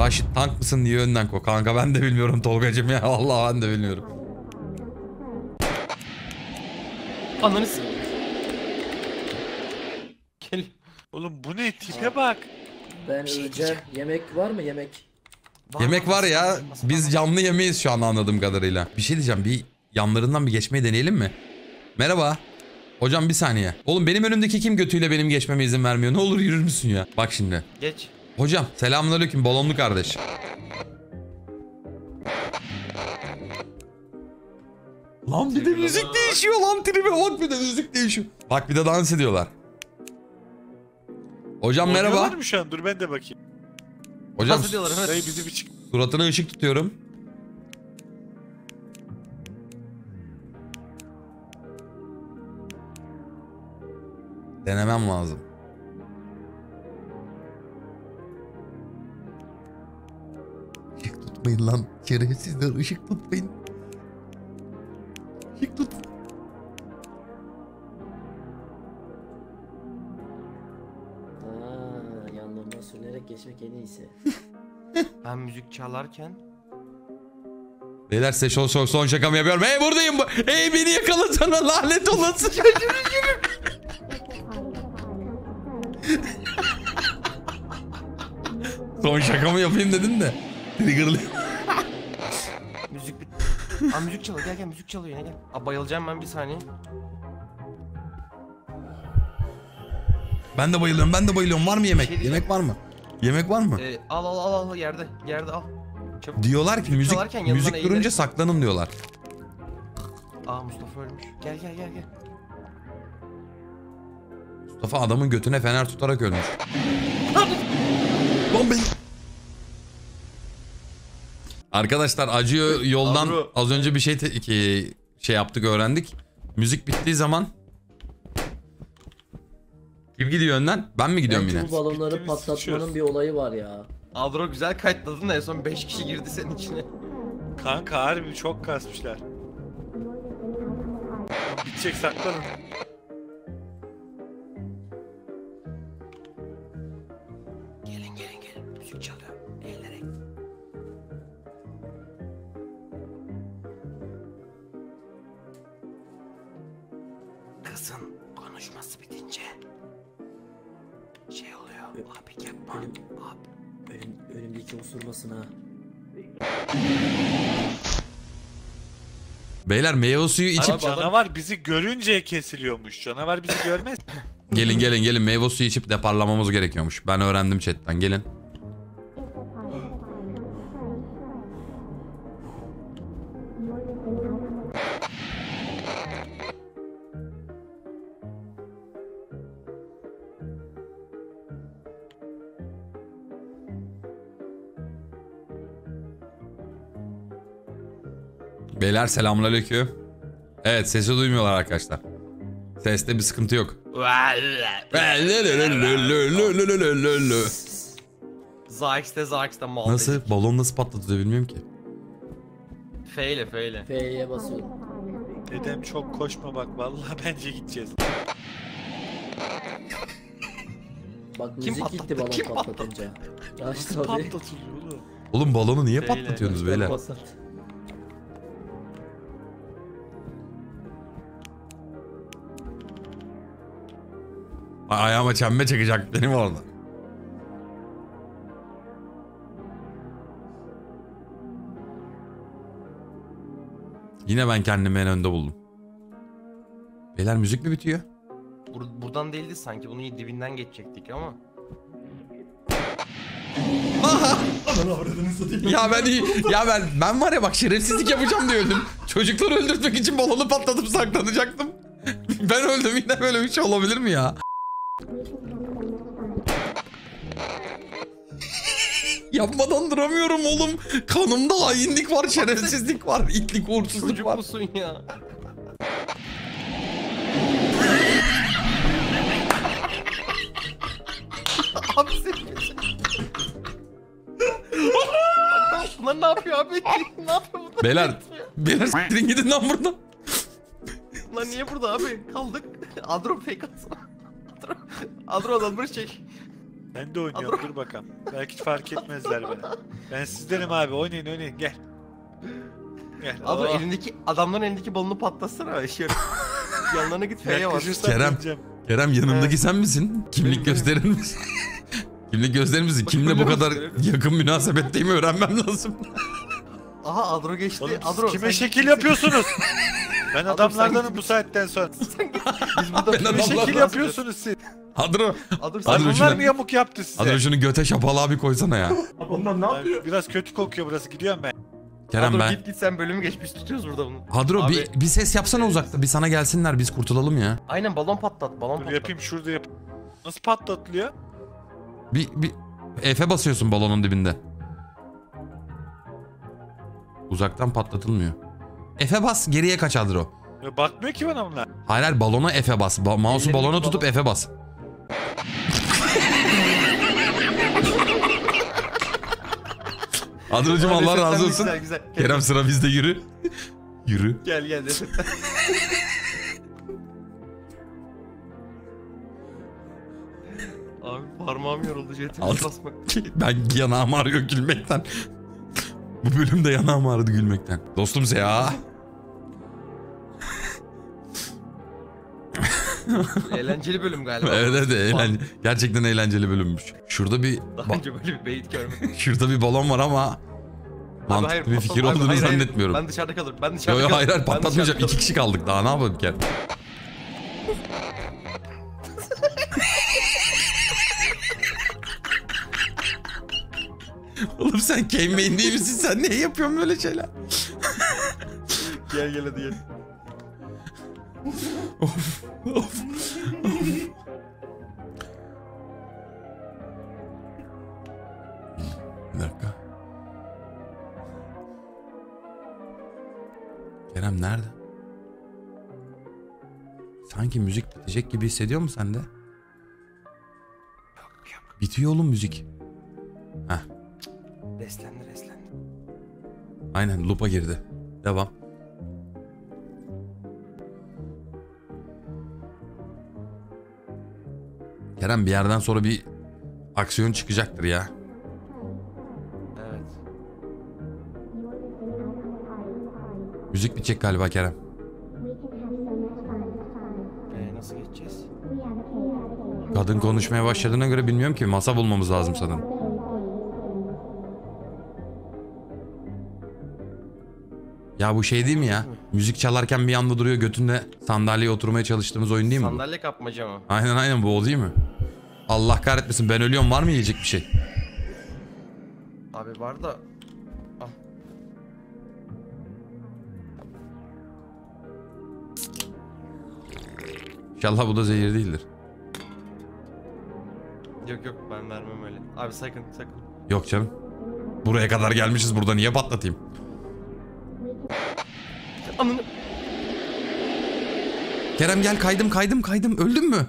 Raşit tank mısın diye önden ko. Kanka ben de bilmiyorum Tolgacım ya. Vallahi ben de bilmiyorum. Ananı Gel. Oğlum bu ne tipe bak. Ben şey öleceğim. Yemek var mı yemek? Yemek var ya. Biz canlı yemeyiz şu an anladığım kadarıyla. Bir şey diyeceğim. Bir yanlarından bir geçmeyi deneyelim mi? Merhaba. Hocam bir saniye. Oğlum benim önümdeki kim götüyle benim geçmeme izin vermiyor? Ne olur yürür müsün ya? Bak şimdi. Geç. Hocam selamünaleyküm balonlu kardeş. Lan bir de müzik değişiyor lan tribe bak bir de müzik değişiyor. Bak bir de dans ediyorlar. Hocam merhaba. Oynuyorlar mı şu an? Dur ben de bakayım. Hocam Dans ediyorlar, evet. Dayı bizi bir çık. suratına ışık tutuyorum. Denemem lazım. Tutmayın lan. Şerefsizler ışık tutmayın. Işık tut. Aa, yanlarından sürünerek geçmek en iyisi. Ben müzik çalarken Beyler size son, son, son şakamı yapıyorum. Hey buradayım. bu- Hey beni yakalasana lanet olası. son şakamı yapayım dedim de. Triggerlı. müzik. Aa müzik çalıyor gel gel müzik çalıyor yine gel. Aa bayılacağım ben bir saniye. Ben de bayılıyorum ben de bayılıyorum. Var mı yemek? şey yemek var mı? Yemek var mı? Ee, al al al al yerde yerde al. Çabuk. Diyorlar ki müzik yanından müzik durunca saklanın diyorlar. Aa Mustafa ölmüş. Gel gel gel gel. Mustafa adamın götüne fener tutarak ölmüş. Lan ben... Arkadaşlar acıyor yoldan Avru. az önce bir şey ki- şey yaptık öğrendik. Müzik bittiği zaman kim gidiyor önden? Ben mi gidiyorum Bence yine? bu balonları Bitti mi? patlatmanın Sıçıyoruz. bir olayı var ya. Adro güzel kayıtladın da en son 5 kişi girdi senin içine. Kanka harbi çok kasmışlar. Bitecek saklanın. Beyler meyve suyu içip Abi Canavar bizi görünce kesiliyormuş. Canavar bizi görmez. gelin gelin gelin meyve suyu içip deparlamamız gerekiyormuş. Ben öğrendim chatten gelin. Beyler selamünaleyküm. Evet sesi duymuyorlar arkadaşlar. Seste bir sıkıntı yok. Zax'te Zax'te mal. Nasıl? Balon nasıl patlatılıyor bilmiyorum ki. Feyle feyle. F'ye basıyorum. Dedem çok koşma bak vallahi bence gideceğiz. Bak Kim müzik gitti balon Kim patlatınca. Abi. Patlatılıyor oğlum. Oğlum balonu niye Beyle. patlatıyorsunuz beyler? Patlat. Ayağıma çembe çekecek benim orada. Yine ben kendimi en önde buldum. Beyler müzik mi bitiyor? Bur- buradan değildi sanki. Bunun dibinden geçecektik ama. ya ben iyi, ya ben ben var ya bak şerefsizlik yapacağım diye öldüm. Çocukları öldürtmek için balonu patlatıp saklanacaktım. ben öldüm yine böyle bir şey olabilir mi ya? Yapmadan duramıyorum oğlum. Kanımda hainlik var, şerefsizlik var, itlik, uğursuzluk Çocuk var. musun ya? abi sen Bunlar ne yapıyor abi? ne yapıyor bunlar? Beyler, beyler siktirin gidin lan buradan. Lan niye burada abi? Kaldık. Adro fake atsana. Adro, adamları çek. Ben de oynuyorum dur bakalım. Belki fark etmezler beni. Ben sizdenim abi oynayın oynayın gel. Gel. Adro Oh. elindeki adamların elindeki balonu patlatsana. Şey, yanlarına git F'ye bas. Kerem. Kerem yanımdaki Evet. sen misin? Kimlik gösterir misin? Kimlik gösterir misin? Kimle bu kadar yakın münasebetteyim öğrenmem lazım. Aha Adro geçti. Oğlum Adro kime şekil yapıyorsunuz? Ben Adam adamlardanım bu saatten sonra. Biz burada Ben adamlardan- Şekil yapıyorsunuz siz. Adro. Adro Adro sen şuna- Bunlar mı yamuk yaptı size? Adro şunu göte şapalı abi koysana ya. Ondan ne Abi, yapıyor? Biraz kötü kokuyor burası gidiyorum ben. Kerem Adro ben. git git sen bölümü geç biz tutuyoruz burada bunu. Hadro Abi- bir, bir ses yapsana uzakta. Bir sana gelsinler biz kurtulalım ya. Aynen balon patlat balon Dur patlat. yapayım şurada yap. Nasıl patlatılıyor? Bir, bir F'e basıyorsun balonun dibinde. Uzaktan patlatılmıyor. F'e bas geriye kaç Adro. Ya bakmıyor ki bana bunlar. Hayır hayır balona F'e bas. Ba- mouse'u balona tutup balon- F'e bas. Adro'cum Allah razı olsun. Güzel güzel. Kerem sıra bizde yürü. Yürü. Gel gel. Abi parmağım yoruldu jetimi Alt- basmak. Ben yanağım ağrıyor gülmekten. Bu bölümde yanağım ağrıdı gülmekten. Dostum ya. Eğlenceli bölüm galiba. Evet evet eğlen- gerçekten eğlenceli bölümmüş. Şurada bir Daha önce böyle bir beyit görmedim. şurada bir balon var ama mantıklı hayır, bir fikir abi olduğunu hayır, hayır. zannetmiyorum. Ben dışarıda kalırım. Ben Yo dışarıda yo kalırım. hayır hayır patlatmayacağım. İki kişi kaldık daha ne yapalım ki? Oğlum sen Kane değil misin? Sen niye yapıyorsun böyle şeyler? Gel gel hadi gel. of, of. Bir dakika. Kerem nerede? Sanki müzik bitecek gibi hissediyor musun sen de? Bitiyor oğlum müzik. Reslendi reslendi. aynen loop'a girdi. Devam. Kerem bir yerden sonra bir aksiyon çıkacaktır ya. Evet. Müzik bitecek galiba Kerem. Ee, nasıl geçeceğiz? Kadın konuşmaya başladığına göre bilmiyorum ki masa bulmamız lazım sanırım. Ya bu şey değil mi ya? Müzik çalarken bir anda duruyor götünde sandalyeye oturmaya çalıştığımız oyun değil mi? Sandalye kapmaca mı? Aynen aynen bu o değil mi? Allah kahretmesin ben ölüyorum var mı yiyecek bir şey? Abi var da İnşallah bu da zehir değildir. yok yok ben vermem öyle. Abi sakın sakın. Yok canım. Buraya kadar gelmişiz burada niye patlatayım? Ananı. Kerem gel kaydım kaydım kaydım öldün mü?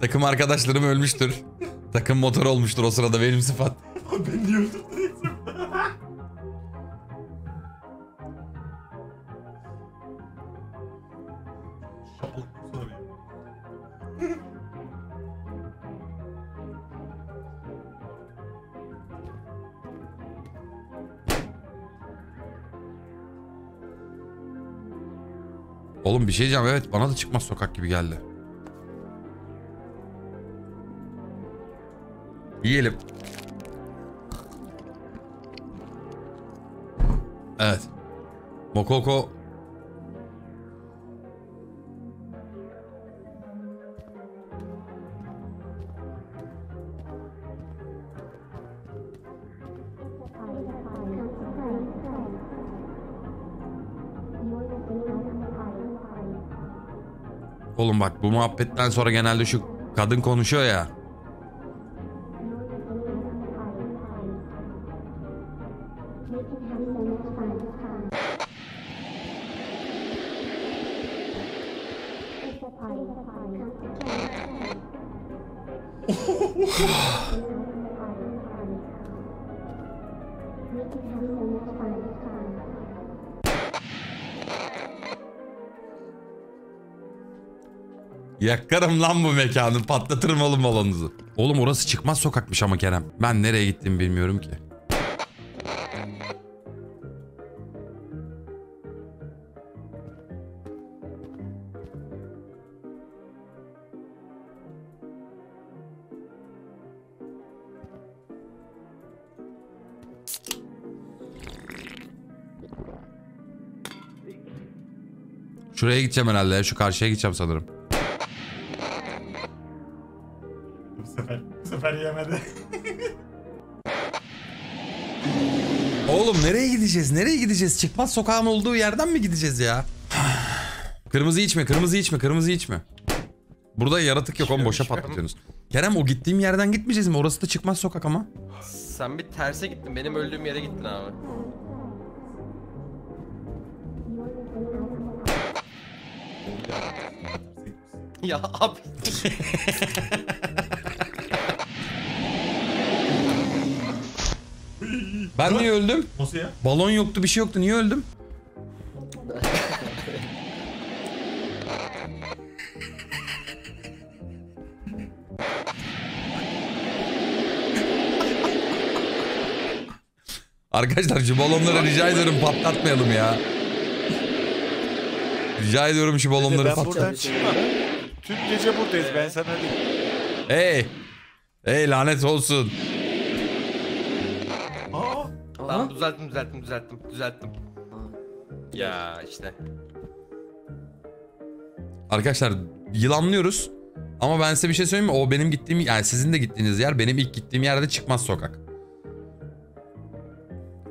Takım arkadaşlarım ölmüştür. Takım motor olmuştur o sırada benim sıfat. ben diyordum. Oğlum bir şey diyeceğim evet bana da çıkmaz sokak gibi geldi. Yiyelim. Evet. Mokoko Oğlum bak bu muhabbetten sonra genelde şu kadın konuşuyor ya. Yakarım lan bu mekanı. Patlatırım oğlum balonunuzu. Oğlum orası çıkmaz sokakmış ama Kerem. Ben nereye gittiğimi bilmiyorum ki. Şuraya gideceğim herhalde. Şu karşıya gideceğim sanırım. Gideceğiz? Nereye gideceğiz? Çıkmaz sokağın olduğu yerden mi gideceğiz ya? kırmızı içme, kırmızı içme, kırmızı içme. Burada yaratık yok oğlum boşa patlatıyorsunuz. Kerem o gittiğim yerden gitmeyeceğiz mi? Orası da çıkmaz sokak ama. Sen bir terse gittin. Benim öldüğüm yere gittin abi. ya abi. Ben niye öldüm? Nasıl ya? Balon yoktu, bir şey yoktu. Niye öldüm? Arkadaşlar şu balonları rica ediyorum patlatmayalım ya. Rica ediyorum şu balonları ben patlat. buradan çıkmam. Tüm gece buradayız ben sana diyeyim. Hey! Hey lanet olsun. Düzelttim düzelttim düzelttim düzelttim. Ya işte. Arkadaşlar yılanlıyoruz. Ama ben size bir şey söyleyeyim mi? O benim gittiğim yani sizin de gittiğiniz yer benim ilk gittiğim yerde çıkmaz sokak.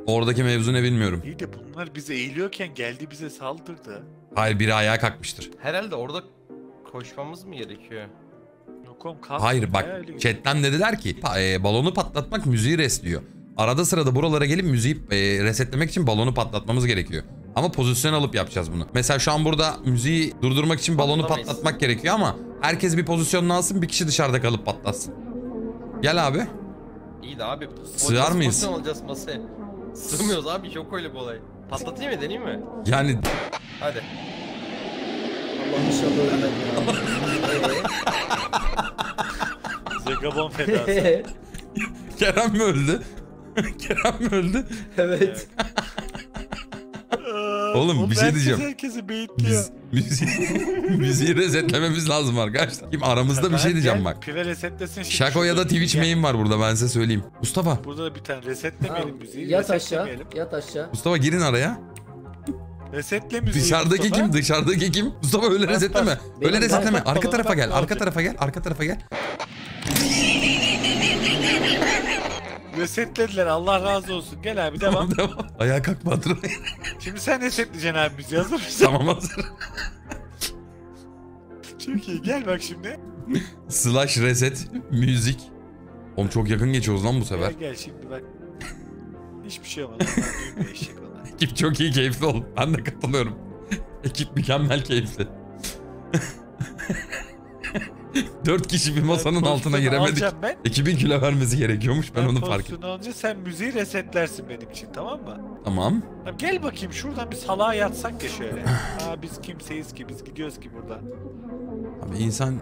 Oradaki mevzu ne bilmiyorum. iyi de bunlar bize eğiliyorken geldi bize saldırdı. Hayır biri ayağa kalkmıştır. Herhalde orada koşmamız mı gerekiyor? Yok oğlum kalk. Hayır bak chatten dediler ki e, balonu patlatmak müziği resliyor. Arada sırada buralara gelip müziği e, resetlemek için balonu patlatmamız gerekiyor. Ama pozisyon alıp yapacağız bunu. Mesela şu an burada müziği durdurmak için balonu Patlamayız. patlatmak gerekiyor ama herkes bir pozisyonunu alsın bir kişi dışarıda kalıp patlatsın. Gel abi. İyi de abi. Sığar nasıl mıyız? pozisyon alacağız masaya? Sığmıyoruz abi çok öyle bir olay. Patlatayım mı deneyeyim mi? Yani Hadi. Allah inşallah ölmem Zegabon fedası. ya. Kerem mi öldü? Kerem mi öldü? evet. Oğlum, bir şey diyeceğim. Herkesi beyitliyor. Biz müziği, müziği resetlememiz lazım arkadaşlar. Kim aramızda bir şey diyeceğim bak. Resetlesin şimdi. Şako ya da. Twitch Gel. main var burada ben size söyleyeyim. Mustafa. Burada da bir tane resetlemeyelim müziği. Yat aşağı. resetlemeyelim. Yat aşağı. Mustafa girin araya. Resetle müziği. Dışarıdaki Mustafa. kim? Dışarıdaki kim? Mustafa öyle resetleme. Öyle Benim- resetleme. Arka tarafa gel. Arka tarafa gel. Arka tarafa gel. Resetlediler Allah razı olsun. Gel abi devam. Devam. Ayağa kalk patron. Şimdi sen resetleyeceksin abi müziği hazır mısın? tamam hazır. Çok iyi gel bak şimdi. Slash reset müzik. Oğlum çok yakın geçiyoruz lan bu sefer. Gel gel şimdi bak. Hiçbir şey olmadı. Ekip çok iyi keyifli oldu. Ben de katılıyorum. Ekip mükemmel keyifli. Dört kişi bir masanın Ben altına giremedik. Ben, Ekibin kilo vermesi gerekiyormuş. Ben, ben onu fark ettim. alınca sen müziği resetlersin benim için tamam mı? Tamam. Abi gel bakayım şuradan bir salağa yatsak ya şöyle. Aa biz kimseyiz ki biz gidiyoruz ki buradan. Abi insan...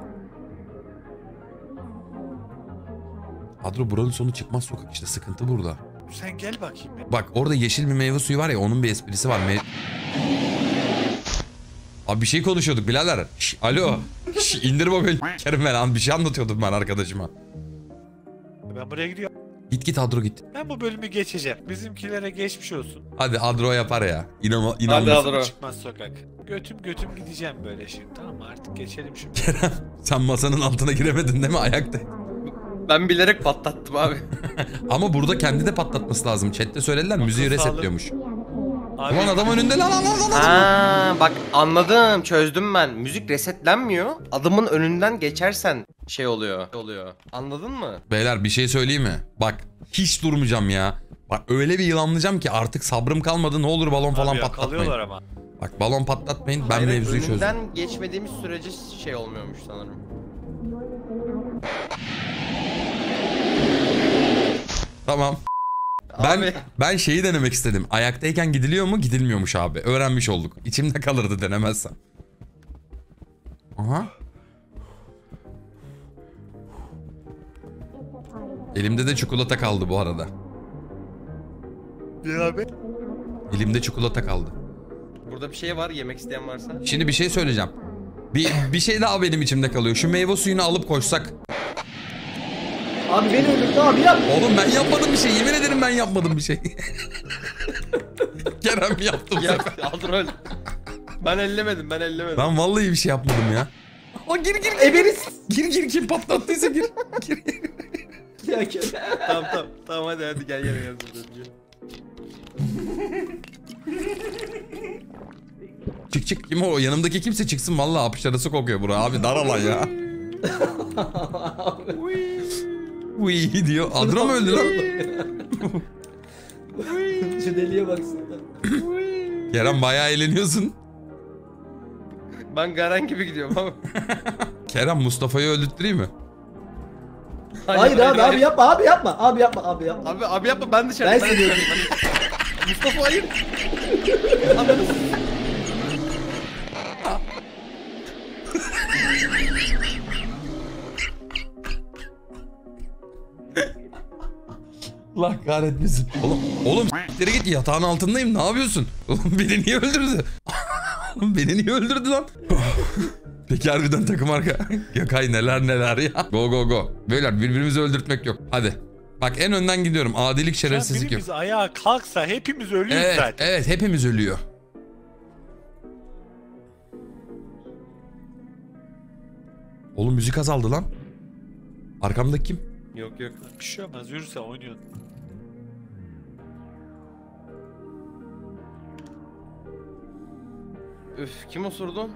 Adro buranın sonu çıkmaz sokak işte sıkıntı burada. Sen gel bakayım. Bak orada yeşil bir meyve suyu var ya onun bir esprisi var. Me- Abi bir şey konuşuyorduk birader. Şş, alo. Şş, indir mobil. Kerim ben lan bir şey anlatıyordum ben arkadaşıma. Ben buraya gidiyorum. Git git Adro git. Ben bu bölümü geçeceğim. Bizimkilere geçmiş olsun. Hadi Adro yapar ya. İnanma, inanma. Adro. Çıkmaz sokak. Götüm götüm gideceğim böyle şimdi tamam mı? Artık geçelim şimdi. Sen masanın altına giremedin değil mi ayakta? Ben bilerek patlattım abi. Ama burada kendi de patlatması lazım. Chat'te söylediler müziği sağlık. resetliyormuş. Abi, Ulan adam önünde lan lan lan lan. Ha bak anladım çözdüm ben. Müzik resetlenmiyor. Adımın önünden geçersen şey oluyor. Oluyor. Anladın mı? Beyler bir şey söyleyeyim mi? Bak hiç durmayacağım ya. Bak öyle bir yılanlayacağım ki artık sabrım kalmadı. Ne olur balon falan abi patlatmayın. ama. Bak balon patlatmayın. Ben Hayır, mevzuyu çözdüm. önünden geçmediğimiz sürece şey olmuyormuş sanırım. Tamam. Ben Abi. ben şeyi denemek istedim. Ayaktayken gidiliyor mu? Gidilmiyormuş abi. Öğrenmiş olduk. İçimde kalırdı denemezsem. Aha. Elimde de çikolata kaldı bu arada. Ya abi. Elimde çikolata kaldı. Burada bir şey var yemek isteyen varsa. Şimdi bir şey söyleyeceğim. Bir, bir şey daha benim içimde kalıyor. Şu meyve suyunu alıp koşsak. Abi beni öldürdü abi yap. Oğlum ben yapmadım bir şey. Yemin ederim ben yapmadım bir şey. Kerem yaptı bu Ya aldır öl. Ben ellemedim ben ellemedim. Ben vallahi bir şey yapmadım ya. O gir gir gir. Ebeniz. Gir gir kim patlattıysa gir. gir. Ya Kerem. tamam tamam tamam hadi hadi gel gel gel. gel, gel. Çık çık kim o? Yanımdaki kimse çıksın vallahi apışarısı kokuyor bura. Abi dar alan ya. Uy diyor. Adro mu öldü lan? Şu deliye baksana. Kerem bayağı eğleniyorsun. Ben Garen gibi gidiyorum ama. Kerem Mustafa'yı öldürttüreyim mi? Hayır, abi abi yapma abi yapma. Abi yapma abi yapma. Abi abi yapma ben dışarıda. Ben seni dışarıdayım. Mustafa hayır. Allah kahretmesin. Oğlum, oğlum s**tlere git yatağın altındayım ne yapıyorsun? Oğlum beni niye öldürdü? Oğlum beni niye öldürdü lan? Peki harbiden takım arka. Gökay neler neler ya. Go go go. Beyler birbirimizi öldürtmek yok. Hadi. Bak en önden gidiyorum. Adilik şerefsizlik yok. birimiz ayağa kalksa hepimiz ölüyoruz Evet, zaten. evet hepimiz ölüyor. Oğlum müzik azaldı lan. Arkamdaki kim? Yok yok. Bir şey olmaz yürürse oynuyorsun. Üf kim osurdu?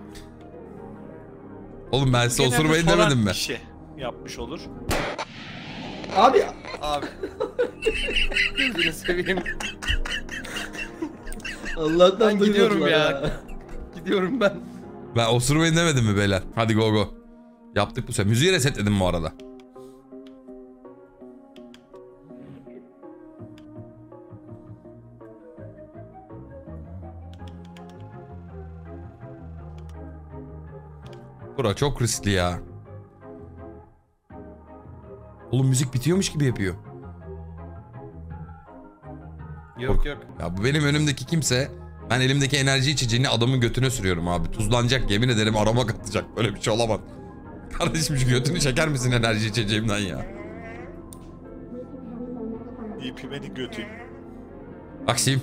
Oğlum ben size Genelde osurmayı soran demedim mi? kişi yapmış olur. Abi Abi. Gözünü seveyim. Allah'tan Ben gidiyorum ya. ha. Gidiyorum ben. Ben osurmayı demedim mi beyler? Hadi go go. Yaptık bu sefer. Müziği resetledim bu arada. Bura çok riskli ya. Oğlum müzik bitiyormuş gibi yapıyor. Yok yok. Ya bu benim önümdeki kimse ben elimdeki enerji içeceğini adamın götüne sürüyorum abi. Tuzlanacak yemin ederim aroma katacak. Böyle bir şey olamaz. Kardeşim şu götünü çeker misin enerji içeceğimden ya? İpi beni götün. Aksim.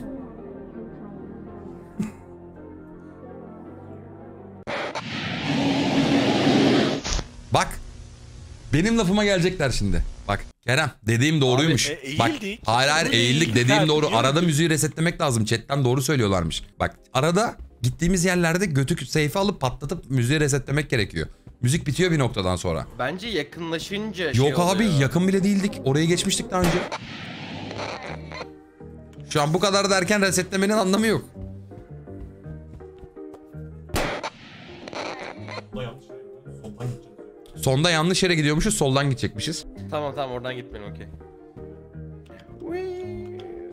Benim lafıma gelecekler şimdi. Bak Kerem dediğim doğruymuş. Abi, e, Bak eğildik. hayır hayır Bu eğildik dediğim doğru. Arada müziği resetlemek lazım. Chatten doğru söylüyorlarmış. Bak arada gittiğimiz yerlerde götü seyfe alıp patlatıp müziği resetlemek gerekiyor. Müzik bitiyor bir noktadan sonra. Bence yakınlaşınca şey Yok abi oluyor. yakın bile değildik. Oraya geçmiştik daha önce. Şu an bu kadar derken resetlemenin anlamı yok. Yanlış Sonda yanlış yere gidiyormuşuz, soldan gidecekmişiz. Tamam tamam oradan gitmeyin okey.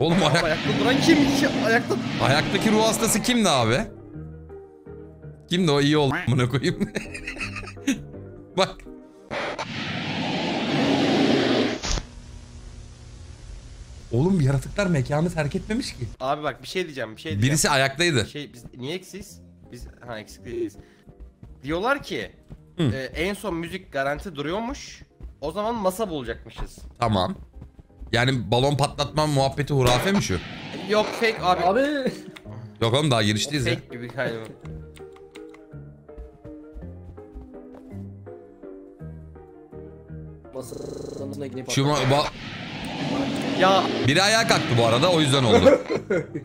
Oğlum ayak, Ayakta duran kim? Ayakta ayaktaki ruh hastası kimdi abi? Kimdi o iyi oldu amına koyayım. Bak. Oğlum yaratıklar mekanı terk etmemiş ki. Abi bak bir şey diyeceğim bir şey diyeceğim. Birisi ayaktaydı. Şey biz niye eksiz? Biz ha eksik değiliz. Diyorlar ki Hı. e, en son müzik garanti duruyormuş. O zaman masa bulacakmışız. Tamam. Yani balon patlatma muhabbeti hurafe mi şu? Yok fake abi. Abi. Yok oğlum daha girişteyiz ya. fake gibi galiba. Şu ma- ba- Ya biri ayağa kalktı bu arada o yüzden oldu.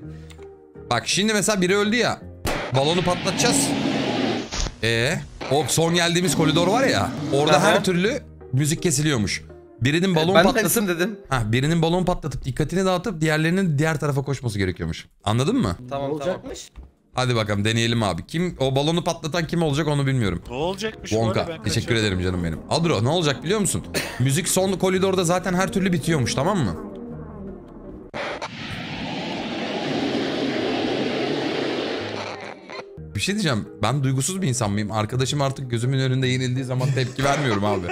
Bak şimdi mesela biri öldü ya. Balonu patlatacağız. Ee, o son geldiğimiz koridor var ya. Orada Aha. her türlü müzik kesiliyormuş. Birinin balon ben patlatıp dedim. ha birinin balon patlatıp dikkatini dağıtıp diğerlerinin diğer tarafa koşması gerekiyormuş. Anladın mı? Tamam tamam. olacakmış? Hadi bakalım deneyelim abi. Kim o balonu patlatan kim olacak onu bilmiyorum. Ne olacakmış Wonka. ben Teşekkür kaçırdım. ederim canım benim. Adro ne olacak biliyor musun? Müzik son koridorda zaten her türlü bitiyormuş tamam mı? Bir şey diyeceğim. Ben duygusuz bir insan mıyım? Arkadaşım artık gözümün önünde yenildiği zaman tepki vermiyorum abi.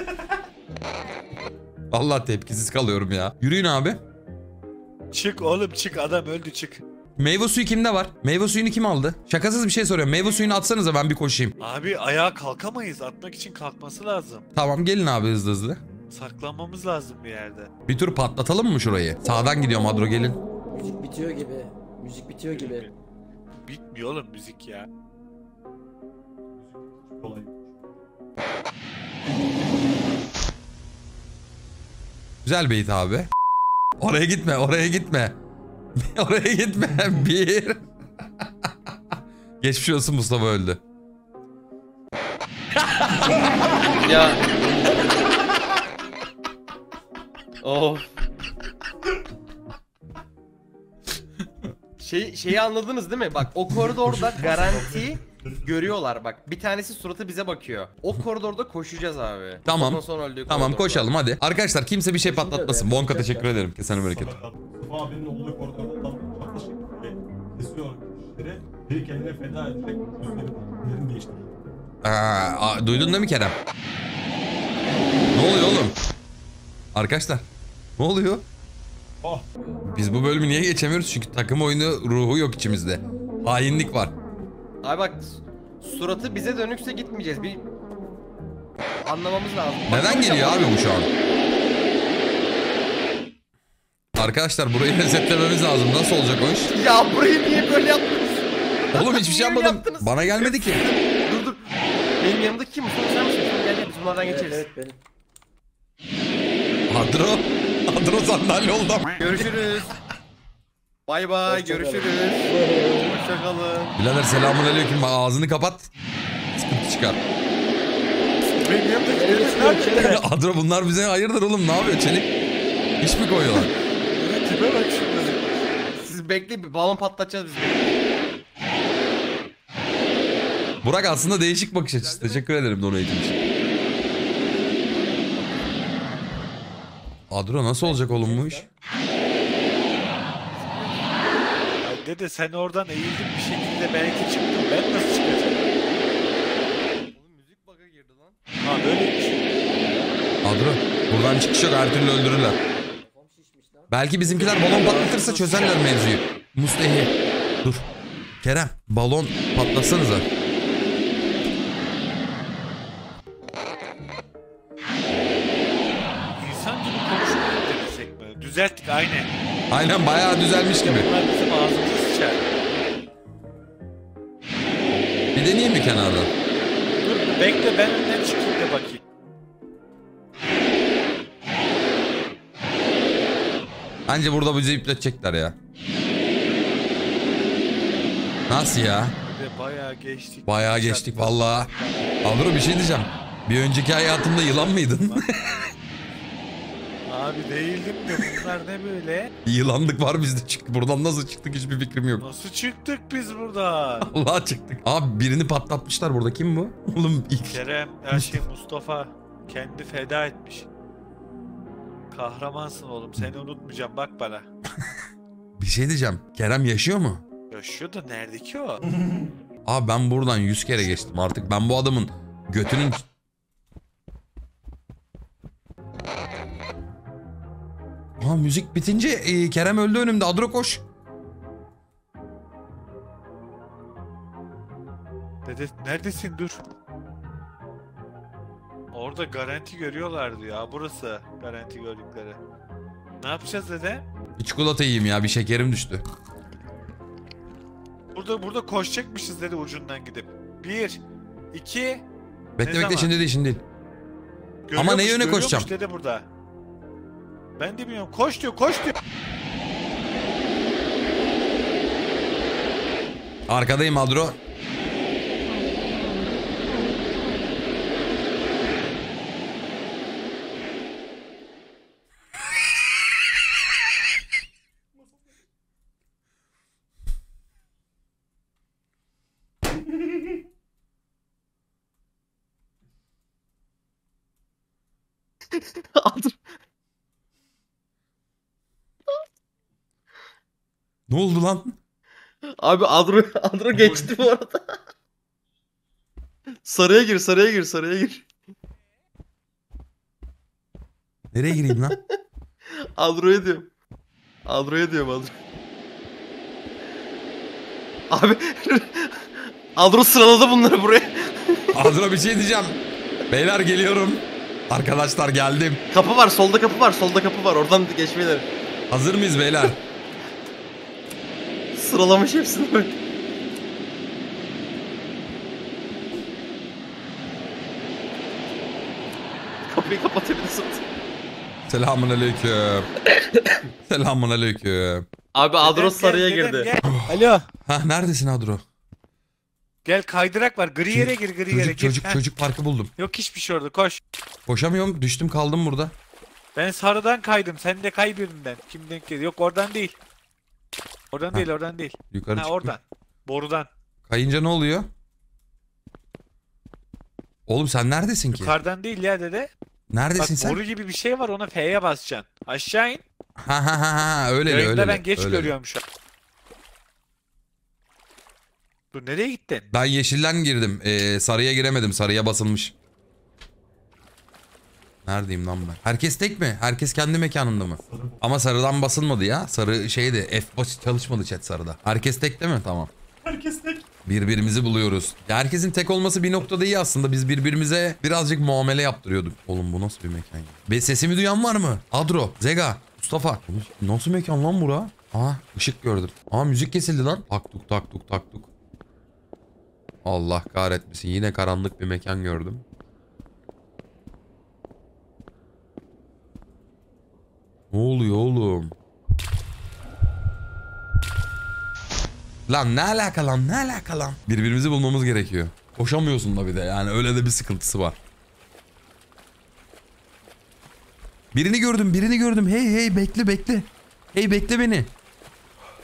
Vallahi tepkisiz kalıyorum ya. Yürüyün abi. Çık oğlum çık adam öldü çık. Meyve suyu kimde var? Meyve suyunu kim aldı? Şakasız bir şey soruyorum. Meyve suyunu atsanıza ben bir koşayım. Abi ayağa kalkamayız. Atmak için kalkması lazım. Tamam gelin abi hızlı hızlı. Saklanmamız lazım bir yerde. Bir tur patlatalım mı şurayı? Sağdan gidiyorum Adro gelin. Müzik bitiyor gibi. Müzik bitiyor gibi. Bitmiyor oğlum müzik ya. Kolay. Güzel beyit abi. Oraya gitme, oraya gitme. oraya gitme. Bir. Geçmiş olsun Mustafa öldü. Ya. of. Şey, şeyi anladınız değil mi? Bak o koridorda garanti görüyorlar bak. Bir tanesi suratı bize bakıyor. O koridorda koşacağız abi. Tamam. Ondan sonra öldüğü Tamam koridorda. koşalım hadi. Arkadaşlar kimse bir şey Koşunca patlatmasın. Bonka teşekkür ya. ederim. Kesene bereket. Abinin olduğu koridorda tam çatışık ve kesiyor kişileri. Biri kendine feda edecek. Aa, aa, duydun değil mi Kerem? Ne oluyor oğlum? Arkadaşlar ne oluyor? Oh. Biz bu bölümü niye geçemiyoruz? Çünkü takım oyunu ruhu yok içimizde. Hainlik var. Abi bak suratı bize dönükse gitmeyeceğiz. Bir anlamamız lazım. Neden geliyor abi bu şu an? Arkadaşlar burayı resetlememiz lazım. Nasıl olacak o iş? Ya burayı niye böyle yaptınız? Oğlum hiçbir şey yapmadım. yaptınız? Bana gelmedi ki. dur dur. Benim yanımdaki kim? Sen misin? Gel gel biz bunlardan Evet, geçeriz. evet benim. Adro. Adro sandalye oldu. Görüşürüz. Bay bay görüşürüz. Hoşçakalın. Birader selamun aleyküm. Bak Ağzını kapat. Sıkıntı çıkar. Benim? Adro bunlar bize hayırdır oğlum ne yapıyor çelik? İş mi koyuyorlar? Tipe bak şimdi. Siz bekleyin bir balon patlatacağız biz. Burak aslında değişik bakış açısı. Teşekkür ederim donate için. Adro nasıl olacak oğlum bu iş? Dede sen oradan eğildin bir şekilde belki çıktın. Ben nasıl çıkacağım? Oğlum müzik bug'a girdi lan. Ha böyle bir şey. Adro buradan çıkış yok her türlü öldürürler. Kafam şişmiş lan. Belki bizimkiler balon patlatırsa çözerler mevzuyu. Mustehi. Dur. Kerem balon patlatsanıza. İnsan gibi konuşmayı denesek mi? Düzelttik aynen. Aynen bayağı düzelmiş gibi. Bunlar bizim ağzımıza deneyeyim mi kenardan? Dur bekle ben önden çıkayım da bakayım. Bence burada bizi ipletecekler ya. Nasıl ya? Ve bayağı geçtik. Bayağı geçtik vallahi. Adro bir şey diyeceğim. Bir önceki hayatımda yılan mıydın? Abi değildim de bunlar ne böyle? Yılanlık var bizde çıktı. Buradan nasıl çıktık hiçbir fikrim yok. Nasıl çıktık biz buradan? Allah çıktık. Abi birini patlatmışlar burada. Kim bu? Oğlum ilk. Kerem, her şey Mustafa. Kendi feda etmiş. Kahramansın oğlum seni unutmayacağım bak bana. Bir şey diyeceğim. Kerem yaşıyor mu? Yaşıyor da nerede ki o? Abi ben buradan 100 kere geçtim artık. Ben bu adamın götünün... Ha müzik bitince e, Kerem öldü önümde. Adro koş. Dede neredesin dur. Orada garanti görüyorlardı ya burası garanti gördükleri. Ne yapacağız dede? Bir çikolata yiyeyim ya. Bir şekerim düştü. Burada burada koşacakmışız dedi ucundan gidip. Bir, iki. Bekle bekle zaman? şimdi değil şimdi değil. Görüyormuş, ne yöne koşacağım? Dede burada. Ben de bilmiyorum. Koş diyor, koş diyor. Arkadayım Adro. Ne oldu lan? Abi Adro, Adro geçti bu arada. Sarıya gir, sarıya gir, sarıya gir. Nereye gireyim lan? Adro'ya diyorum. Adro'ya diyorum Adro. Abi Adro sıraladı bunları buraya. Adro bir şey diyeceğim. Beyler geliyorum. Arkadaşlar geldim. Kapı var, solda kapı var, solda kapı var. Oradan geçmeleri. Hazır mıyız beyler? Sıralamış hepsini böyle. Kapıyı kapatabilirsin. Selamun aleyküm. Selamun aleyküm. Abi Adro Dedem, sarıya dedem, girdi. gel. Alo. Ha neredesin Adro? Gel kaydırak var. Gri yere gir gri yere Çocuk gir. çocuk Heh. çocuk parkı buldum. Yok hiçbir şey orada koş. Koşamıyorum düştüm kaldım burada. Ben sarıdan kaydım. Sen de kay birinden. Kim denk geldi? Yok oradan değil. Oradan Ha. değil oradan değil. Yukarı Ha çıktım. oradan. Borudan. Kayınca ne oluyor? Oğlum sen neredesin ki? Yukarıdan değil ya dede. Bak Neredesin sen? boru gibi bir şey var ona F'ye basacaksın. Aşağı in. Ha ha ha ha öyle Yayında öyle. ben geç öyle. görüyorum şu an. Dur nereye gittin? Ben yeşilden girdim. Ee, sarıya giremedim. Sarıya basılmış. Neredeyim lan ben? Herkes tek mi? Herkes kendi mekanında mı? Ama sarıdan basılmadı ya. Sarı şeydi. F baş çalışmadı chat sarıda. Herkes tek değil mi? Tamam. Herkes tek. Birbirimizi buluyoruz. Ya herkesin tek olması bir noktada iyi aslında. Biz birbirimize birazcık muamele yaptırıyorduk. Oğlum bu nasıl bir mekan ya? Be sesimi duyan var mı? Adro, Zega, Mustafa. Oğlum, Nasıl mekan lan bura? Aa ışık gördüm. Aa müzik kesildi lan. Taktuk taktuk taktuk. Allah kahretmesin. Yine karanlık bir mekan gördüm. Ne oluyor oğlum? Lan ne alaka lan ne alaka lan? Birbirimizi bulmamız gerekiyor. Koşamıyorsun da bir de yani öyle de bir sıkıntısı var. Birini gördüm birini gördüm. Hey hey bekle bekle. Hey bekle beni.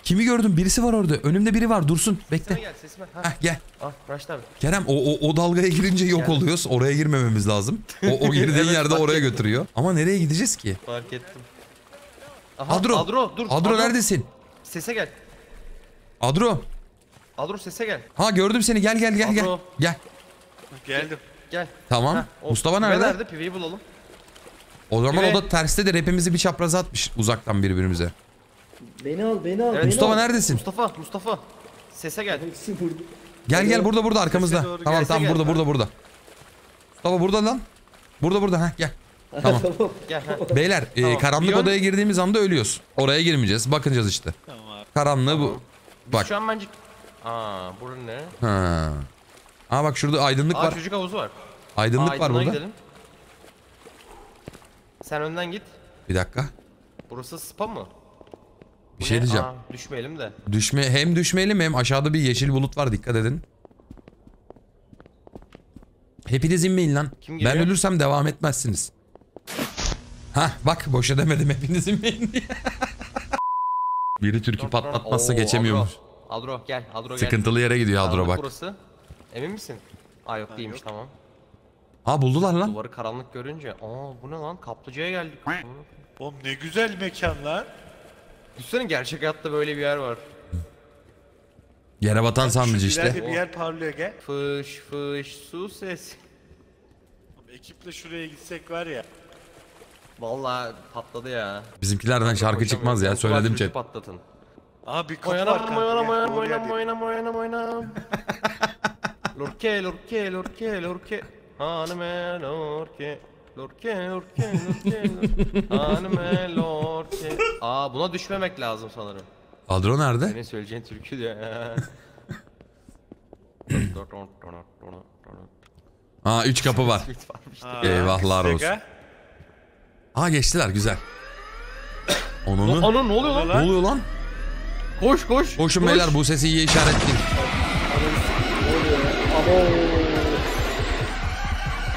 Kimi gördüm? Birisi var orada. Önümde biri var. Dursun. Bekle. gel, sesime. Ha. Heh gel. Ah, Raşit abi. Kerem o, o, o dalgaya girince yok oluyoruz. Oraya girmememiz lazım. O, o girdiğin Evet, yerde oraya ettim. götürüyor. Ama nereye gideceğiz ki? Fark ettim. Aha, Adro. Adro, dur. Adro neredesin? Sese gel. Adro. Adro sese gel. Ha gördüm seni. Gel gel gel gel. Adro. Gel. Geldim. Gel. Tamam. Heh, o- Mustafa nerede? nerede? Piveyi bulalım. O zaman Pive. o da terste de hepimizi bir çapraza atmış uzaktan birbirimize. Beni al beni al Evet, beni Mustafa al. neredesin? Mustafa, Mustafa. Sese gel. Hepsi burada. Gel gel burada burada arkamızda. Tamam tamam gel. burada burada burada. Mustafa burada lan. Burada burada ha gel. Tamam. tamam. Gel. Ha. Beyler e, Tamam. karanlık Yön- odaya girdiğimiz anda ölüyoruz. Oraya girmeyeceğiz. Bakınacağız işte. Tamam abi. Karanlığı bu. Biz Bak. şu an bence... Aa, burada ne? Ha. Aa bak şurada aydınlık Aa, var. çocuk havuzu var. Aydınlık Aa, var aydınlığa burada. gidelim. Sen önden git. Bir dakika. Burası spa mı? Bu Bir şey ne? diyeceğim. Aa, düşmeyelim de. Düşme hem düşmeyelim hem aşağıda bir yeşil bulut var dikkat edin. Hepiniz inmeyin lan. Kim ben geliyor? ölürsem devam etmezsiniz. Hah bak boşa demedim hepiniz inmeyin diye. Biri türkü patlatmazsa Oo, geçemiyormuş. Adro, Adro gel. Adro gel. Sıkıntılı yere gidiyor Adro Karanlık bak. Burası. Emin misin? Aa yok değilmiş tamam. Ha buldular lan. Duvarı karanlık görünce. Aa bu ne lan? Kaplıcaya geldik. Oğlum ne güzel mekan lan. Düşünsene gerçek hayatta böyle bir yer var. Yere batan sarnıcı işte. ileride bir yer parlıyor gel. Fış fış su ses. Oğlum, Ekiple şuraya gitsek var ya. Vallahi patladı ya. Bizimkilerden şarkı çıkmaz ya söyledim chat. Patlatın. Aa bir kapı var Oynam kanka. oynam oynam oynam oynam oynam oynam. Lorke lorke lorke lorke. Hanıme lorke. Lorke lorke lorke. lorke. Hanıme lorke. Aa buna düşmemek lazım sanırım. Adro nerede? Senin söyleyeceğin türkü de. Ha 3 kapı var. Eyvahlar olsun. Ha geçtiler güzel. Onunu. Ana ne oluyor lan? Ne oluyor lan? Koş koş. Koşun koş. beyler bu sesi iyi işaretleyin.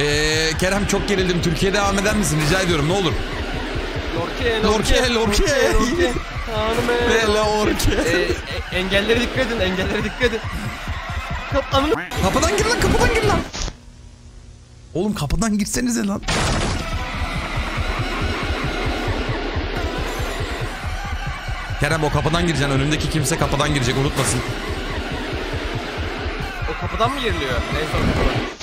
Ee, Kerem çok gerildim. Türkiye devam eder misin? Rica ediyorum ne olur. Lorke Lorke, lorke. lorke. Hanıme Bele orke. Ee, e- engellere dikkat edin, engellere dikkat edin. Kap ananı Kapıdan gir lan kapıdan gir lan. Oğlum kapıdan girsenize lan. Kerem o kapıdan gireceksin. Önündeki kimse kapıdan girecek unutmasın. O kapıdan mı giriliyor? En son kapıdan.